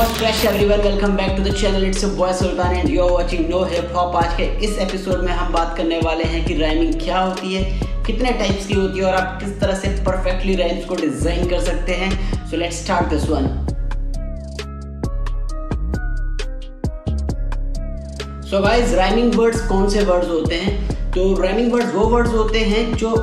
What's fresh everyone, welcome back to the channel. It's your boy Sultan and you're watching No Hip Hop. आज के इस episode में हम बात करने वाले हैं कि राइमिंग क्या होती है, कितने टाइप्स की होती है और आप किस तरह से परफेक्टली राइम्स को डिज़ाइन कर सकते हैं। So let's start this one so guys rhyming words कौन से वर्ड्स होते हैं? तो राइमिंग वर्ड्स वो वर्ड्स होते हैं जो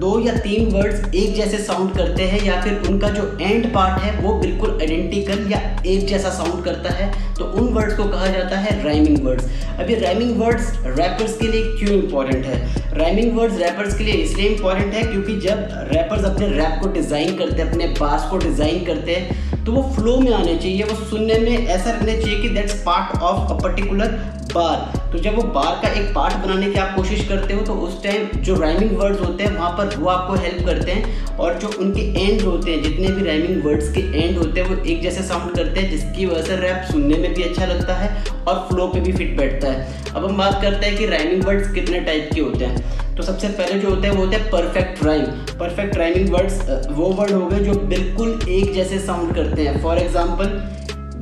दो या तीन वर्ड्स एक जैसे साउंड करते हैं या फिर उनका जो एंड पार्ट है, वो बिल्कुल आइडेंटिकल या एक जैसा साउंड करता है तो उन वर्ड्स को कहा जाता है राइमिंग वर्ड्स अब ये राइमिंग वर्ड्स रैपर्स के लिए क्यों इंपॉर्टेंट है? राइमिंग वर्ड्स रैपर्स के लिए इसलिए इंपॉर्टेंट है क्योंकि जब रैपर्स अपने रैप को डिज़ाइन करते हैं, अपने बास को डिज़ाइन करते हैं तो वो फ्लो में आने चाहिए, वो सुनने में ऐसा रहना चाहिए कि that's part of a particular bar तो जब वो बार का एक पार्ट बनाने की आप कोशिश करते हो तो उस टाइम जो राइमिंग वर्ड्स होते हैं, वहाँ पर वो आपको हेल्प करते हैं और जो उनके एंड होते हैं, जितने भी राइमिंग वर्ड्स के एंड होते हैं, वो एक जैसे साउंड करते हैं, जिसकी वजह से रैप सुनने में भी अच्छा लगता है और फ्लो पे भी फिट बैठता है। अब हम बात करते हैं कि राइमिंग वर्ड्स कितने टाइप के होते हैं। तो सबसे पहले जो होते हैं, वो होते हैं perfect rhyme perfect rhyming words वो वर्ड हो गए जो बिल्कुल एक जैसे साउंड करते हैं। For example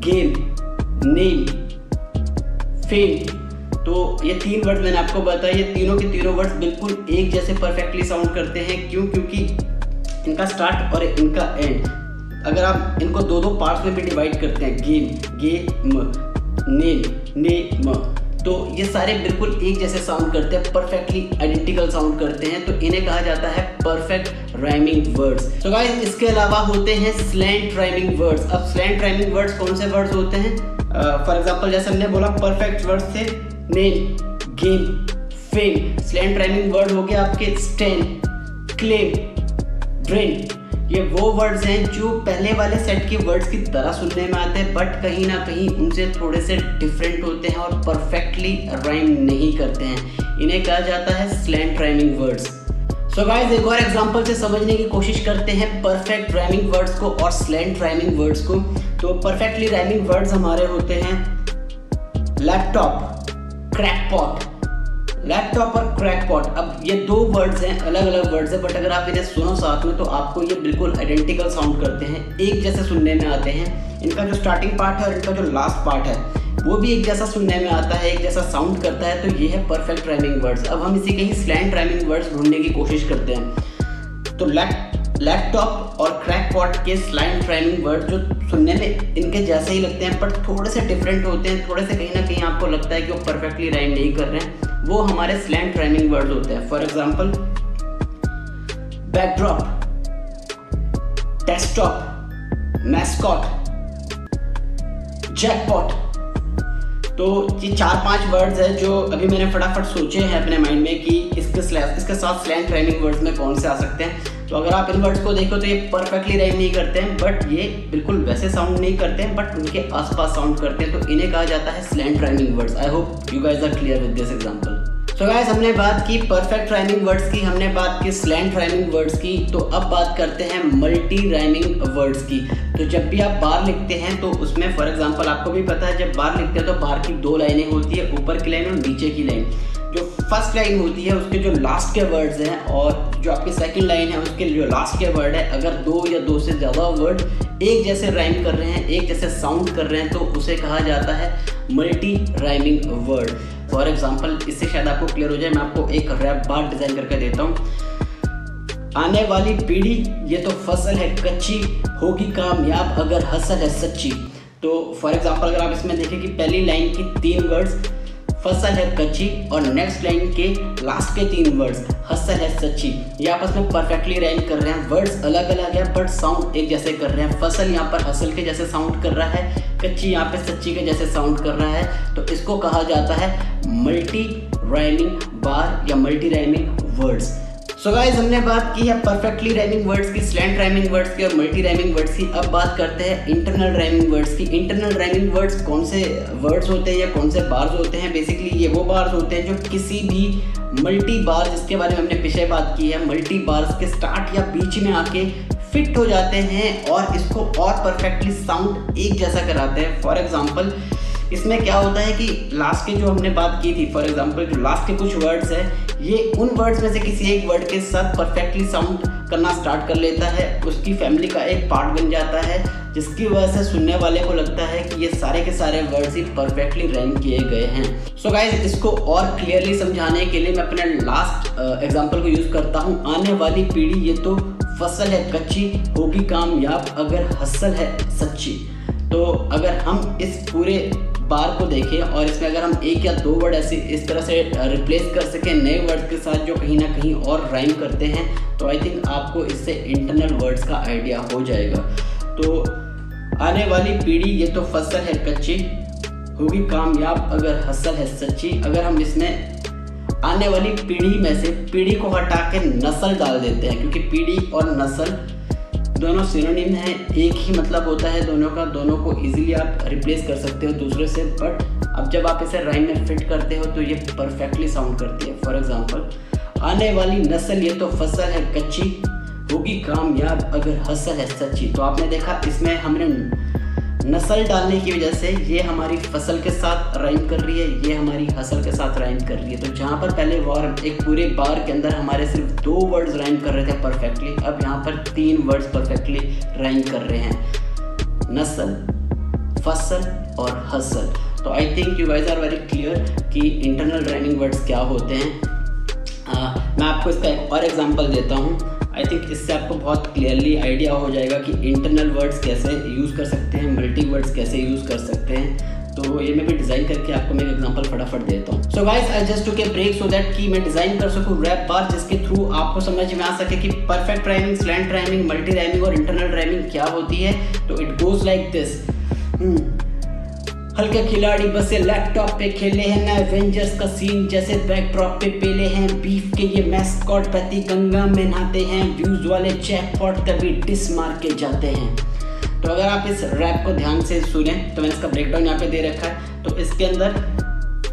game name fame तो ये तीन वर्ड्स मैंने आपको बताया ये तीनों के तीनों वर्ड्स बिल्कुल एक जैसे परफेक्टली साउंड करते हैं। क्यों? क्योंकि इनका स्टार्ट और इनका एंड अगर आप इनको दो दो पार्ट्स में भी डिवाइड करते हैं गेम गे म नेम ने म तो ये सारे बिल्कुल एक जैसे साउंड करते हैं परफेक्टली आइडेंटिकल साउंड करते हैं। तो इन्हें कहा जाता है परफेक्ट राइमिंग वर्ड्स तो गाइस इसके अलावा होते हैं स्लैंट राइमिंग वर्ड्स अब स्लैंट राइमिंग वर्ड्स कौन से वर्ड्स होते हैं? फॉर uh, एग्जांपल जैसे हमने बोला परफेक्ट वर्ड्स थे name game fame slant rhyming word हो गया आपके स्टैंड क्लेम ड्रेन ये वो वर्ड्स हैं जो पहले वाले सेट के वर्ड्स की तरह सुनने में आते हैं बट कहीं ना कहीं उनसे थोड़े से डिफरेंट होते हैं और परफेक्टली राइम नहीं करते हैं। इन्हें कहा जाता है slant rhyming words so guys एक और एग्जांपल से समझने की कोशिश करते हैं परफेक्ट राइमिंग वर्ड्स को और स्लैंट राइमिंग वर्ड्स को। तो परफेक्टली राइमिंग वर्ड्स हमारे होते हैं लैपटॉप क्रैकपॉट लैपटॉप और क्रैकपॉट अब ये दो वर्ड्स हैं अलग अलग वर्ड्स हैं बट अगर आप इन्हें सुनो साथ में तो आपको ये बिल्कुल आइडेंटिकल साउंड करते हैं। एक जैसे सुनने में आते हैं। इनका जो स्टार्टिंग पार्ट है और इनका जो लास्ट पार्ट है, वो भी एक जैसा सुनने में आता है, एक जैसा साउंड करता है तो ये है परफेक्ट राइमिंग वर्ड्स अब हम इसी के ही स्लैंड राइमिंग वर्ड्स ढूँढने की कोशिश करते हैं। तो लैप लैपटॉप और क्रैकपॉट के स्लाइन ट्राइमिंग वर्ड जो सुनने में इनके जैसे ही लगते हैं, पर थोड़े से डिफरेंट होते हैं, थोड़े से कहीं ना कहीं आपको लगता है कि वो परफेक्टली राइम नहीं कर रहे हैं। वो हमारे स्लैंड राइमिंग वर्ड होते हैं। For example backdrop desktop mascot jackpot तो ये चार पाँच वर्ड्स है जो अभी मैंने फटाफट सोचे हैं अपने माइंड में कि इसके इसके साथ स्लैंग ट्रेनिंग वर्ड्स में कौन से आ सकते हैं। तो अगर आप इन वर्ड्स को देखो तो ये परफेक्टली राइम नहीं करते हैं बट ये बिल्कुल वैसे साउंड नहीं करते हैं बट उनके आसपास साउंड करते हैं। तो इन्हें कहा जाता है slant training words I hope you guys are clear with this example so guys हमने बात की परफेक्ट राइमिंग वर्ड्स की, हमने बात की स्लैंड राइमिंग वर्ड्स की तो अब बात करते हैं मल्टी राइमिंग वर्ड्स की। तो जब भी आप बार लिखते हैं तो उसमें फॉर एग्जांपल आपको भी पता है, जब बार लिखते हैं तो बार की दो लाइनें होती है, ऊपर की लाइन और नीचे की लाइन। जो फ़र्स्ट लाइन होती है, उसके जो लास्ट के वर्ड्स हैं, और जो आपकी सेकंड लाइन है, उसके जो लास्ट के वर्ड है, अगर दो या दो से ज़्यादा वर्ड एक जैसे राइम कर रहे हैं, एक जैसे साउंड कर रहे हैं तो उसे कहा जाता है multi rhyming word for example इससे शायद आपको क्लियर हो जाए, मैं आपको एक रैप बार डिज़ाइन करके देता हूँ। आने वाली पीढ़ी, ये तो फ़सल है, कच्ची होगी कामयाब अगर हसल है सच्ची। तो फॉर एग्ज़ाम्पल अगर आप इसमें देखें कि पहली लाइन की तीन वर्ड्स फ़सल है कच्ची और नेक्स्ट लाइन के लास्ट के तीन वर्ड्स हसल है सच्ची। ये आपस में परफेक्टली रैंक कर रहे हैं। वर्ड्स अलग अलग है बट साउंड एक जैसे कर रहे हैं। फ़सल यहाँ पर हसल के जैसे साउंड कर रहा है, कच्ची यहाँ पे सच्ची के जैसे साउंड कर रहा है। तो इसको कहा जाता है मल्टी राइमिंग बार या multi rhyming words so guys हमने बात की है परफेक्टली राइमिंग वर्ड्स की स्लैंड राइमिंग वर्ड्स की और मल्टी राइमिंग वर्ड्स की। अब बात करते हैं इंटरनल राइमिंग वर्ड्स की। इंटरनल राइमिंग वर्ड्स कौन से वर्ड्स होते हैं या कौन से बार्स होते हैं? बेसिकली ये वो बार्स होते हैं जो किसी भी मल्टी बार जिसके बारे में हमने पिछले बात की है मल्टी बार्स के स्टार्ट या बीच में आके फिट हो जाते हैं और इसको और परफेक्टली साउंड एक जैसा कराते हैं। फॉर एग्ज़ाम्पल इसमें क्या होता है कि लास्ट की जो हमने बात की थी फॉर एग्ज़ाम्पल जो लास्ट के कुछ वर्ड्स हैं ये उन वर्ड्स में से किसी एक वर्ड के साथ परफेक्टली साउंड करना स्टार्ट कर लेता है। उसकी फैमिली का एक पार्ट बन जाता है, जिसकी वजह से सुनने वाले को लगता है कि ये सारे के सारे वर्ड्स ही परफेक्टली रैंक किए गए हैं। सो so गाइज़ इसको और क्लियरली समझाने के लिए मैं अपने लास्ट एग्ज़ाम्पल को यूज़ करता हूँ। आने वाली पीढ़ी ये तो फ़सल है, कच्ची होगी कामयाब, अगर हसल है, सच्ची। तो अगर हम इस पूरे बार को देखें और इसमें अगर हम एक या दो वर्ड ऐसे इस तरह से रिप्लेस कर सकें नए वर्ड के साथ जो कहीं ना कहीं और राइम करते हैं तो आई थिंक आपको इससे इंटरनल वर्ड्स का आइडिया हो जाएगा। तो आने वाली पीढ़ी, ये तो फ़सल है कच्ची, होगी कामयाब अगर हसल है सच्ची। अगर हम इसमें आने वाली पीढ़ी में से पीढ़ी को हटा के नस्ल डाल देते हैं, क्योंकि पीढ़ी और नस्ल दोनों सिनोनिम हैं। एक ही मतलब होता है दोनों का, दोनों को इजीली आप रिप्लेस कर सकते हो दूसरे से बट अब जब आप इसे राइम में फिट करते हो तो ये परफेक्टली साउंड करती है। फॉर एग्ज़ाम्पल आने वाली नस्ल, ये तो फ़सल है, कच्ची, होगी कामयाब अगर हसल है सच्ची। तो आपने देखा, इसमें हमने नस्ल डालने की वजह से ये हमारी फ़सल के साथ राइम कर रही है ये हमारी हसल के साथ राइम कर रही है। तो जहाँ पर पहले वार एक पूरे बार के अंदर हमारे सिर्फ़ दो वर्ड्स राइम कर रहे थे परफेक्टली अब यहाँ पर तीन वर्ड्स परफेक्टली राइम कर रहे हैं। नस्ल फ़सल और हसल। तो I think you guys are very clear कि इंटरनल राइमिंग वर्ड्स क्या होते हैं। आ, मैं आपको इसका एक और एग्जांपल देता हूँ। आई थिंक इससे आपको बहुत क्लियरली आइडिया हो जाएगा कि इंटरनल वर्ड्स कैसे यूज़ कर सकते हैं मल्टी वर्ड्स कैसे यूज़ कर सकते हैं। तो ये मैं भी डिज़ाइन करके आपको मैं एग्जांपल फटाफट देता हूँ। So guys I just to a break so that कि मैं डिज़ाइन कर सकूँ रैप बार जिसके थ्रू आपको समझ में आ सके कि perfect rhyming slant rhyming multi rhyming और इंटरनल राइमिंग क्या होती है। तो इट गोज लाइक दिस हल्के खिलाड़ी बसे लैपटॉप पे खेले हैं, ना एवेंजर्स का सीन जैसे बैकड्रॉप पे पेले हैं। बीफ के ये मैस्कॉट पति गंगा में नहाते हैं। व्यूज़ वाले जैकपॉट कभी डिस मार के जाते हैं। तो अगर आप इस रैप को ध्यान से सुने तो मैंने इसका ब्रेकडाउन यहाँ पे दे रखा है। तो इसके अंदर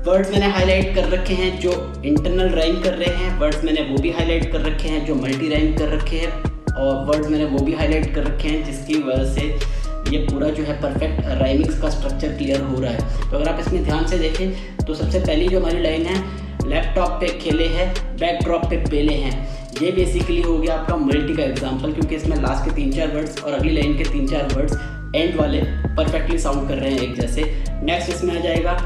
वर्ड्स मैंने हाईलाइट कर रखे हैं जो इंटरनल राइम कर रहे हैं वर्ड्स मैंने वो भी हाईलाइट कर रखे हैं जो मल्टी राइम कर रखे हैं, और वर्ड्स मैंने वो भी हाईलाइट कर रखे हैं, जिसकी वजह से ये पूरा जो है परफेक्ट राइमिंग्स का स्ट्रक्चर क्लियर हो रहा है। तो अगर आप इसमें ध्यान से देखें तो सबसे पहली जो हमारी लाइन है लैपटॉप पे खेले हैं बैकड्रॉप पे पेले हैं। ये बेसिकली हो गया आपका मल्टी का एग्ज़ाम्पल क्योंकि इसमें लास्ट के तीन चार वर्ड्स और अगली लाइन के तीन चार वर्ड्स एंड वाले परफेक्टली साउंड कर रहे हैं एक जैसे। नेक्स्ट इसमें आ जाएगा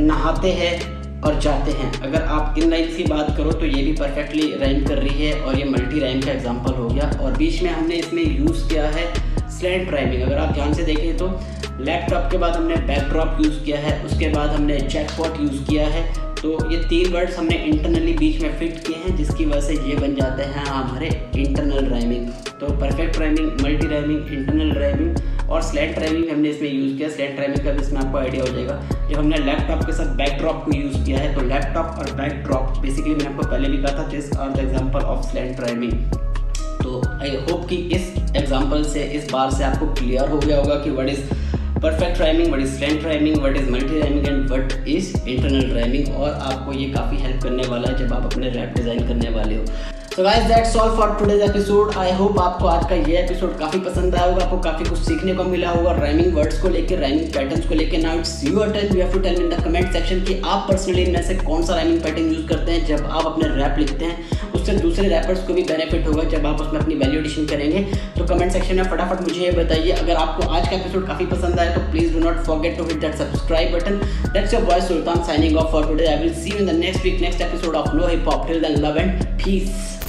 नहाते हैं और जाते हैं। अगर आप इन लाइन की बात करो तो ये भी परफेक्टली राइम कर रही है और ये मल्टी राइम का एग्ज़ाम्पल हो गया। और बीच में हमने इसमें यूज़ किया है स्लैंट राइमिंग अगर आप ध्यान से देखें तो लैपटॉप के बाद हमने बैकड्रॉप यूज़ किया है, उसके बाद हमने जैकपॉट यूज़ किया है। तो ये तीन वर्ड्स हमने इंटरनली बीच में फिट किए हैं, जिसकी वजह से ये बन जाते हैं हमारे इंटरनल राइमिंग तो perfect rhyming multi rhyming internal rhyming और स्लैट राइमिंग हमने इसमें यूज़ किया। स्लैट राइमिंग का भी इसमें आपको आइडिया हो जाएगा। जब हमने लैपटॉप के साथ बैकड्रॉप को यूज़ किया है तो लैपटॉप और बैकड्रॉप बेसिकली मैंने आपको पहले भी कहा था this are the example of slant rhyming तो आई होप कि इस एग्ज़ाम्पल से, इस बार से आपको क्लियर हो गया होगा कि what is perfect rhyming what is slant rhyming what is multi rhyming and what is internal rhyming और आपको ये काफ़ी हेल्प करने वाला है जब आप अपने रैप डिज़ाइन करने वाले हो। So guys that's all for today's episode I hope आपको आज का ये एपिसोड काफ़ी पसंद आया होगा, आपको काफ़ी कुछ सीखने को मिला होगा राइमिंग वर्ड्स को लेकर राइमिंग पैटर्न्स को लेकर now it's your turn you have to tell in the comment section कि आप पर्सनली इनमें से कौन सा राइमिंग पैटर्न यूज़ करते हैं जब आप अपने रैप लिखते हैं। उससे दूसरे रैपर्स को भी बेनिफिट होगा जब आप उसमें अपनी वैल्यू एडिशन करेंगे। तो कमेंट सेक्शन में फटाफट मुझे ये बताइए, अगर आपको आज का एपिसोड काफ़ी पसंद आया तो please do not forget to hit that subscribe button that's your boy Sultan signing off for today I will see you in the next week next episode of no hip hop till then love and peace